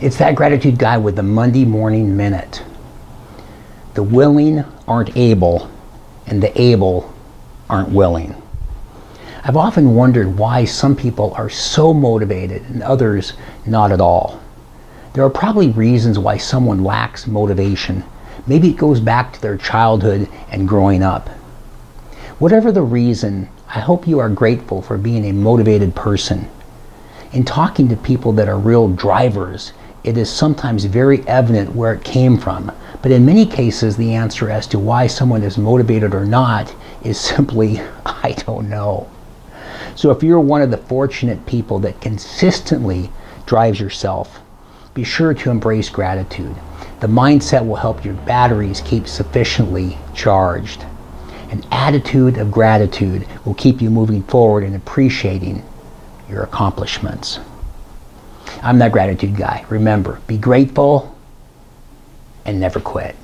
It's that gratitude guy with the Monday morning minute. The willing aren't able, and the able aren't willing. I've often wondered why some people are so motivated and others not at all. There are probably reasons why someone lacks motivation. Maybe it goes back to their childhood and growing up. Whatever the reason, I hope you are grateful for being a motivated person. In talking to people that are real drivers, it is sometimes very evident where it came from. But in many cases, the answer as to why someone is motivated or not is simply, I don't know. So if you're one of the fortunate people that consistently drives yourself, be sure to embrace gratitude. The mindset will help your batteries keep sufficiently charged. An attitude of gratitude will keep you moving forward and appreciating your accomplishments. I'm that gratitude guy. Remember, be grateful and never quit.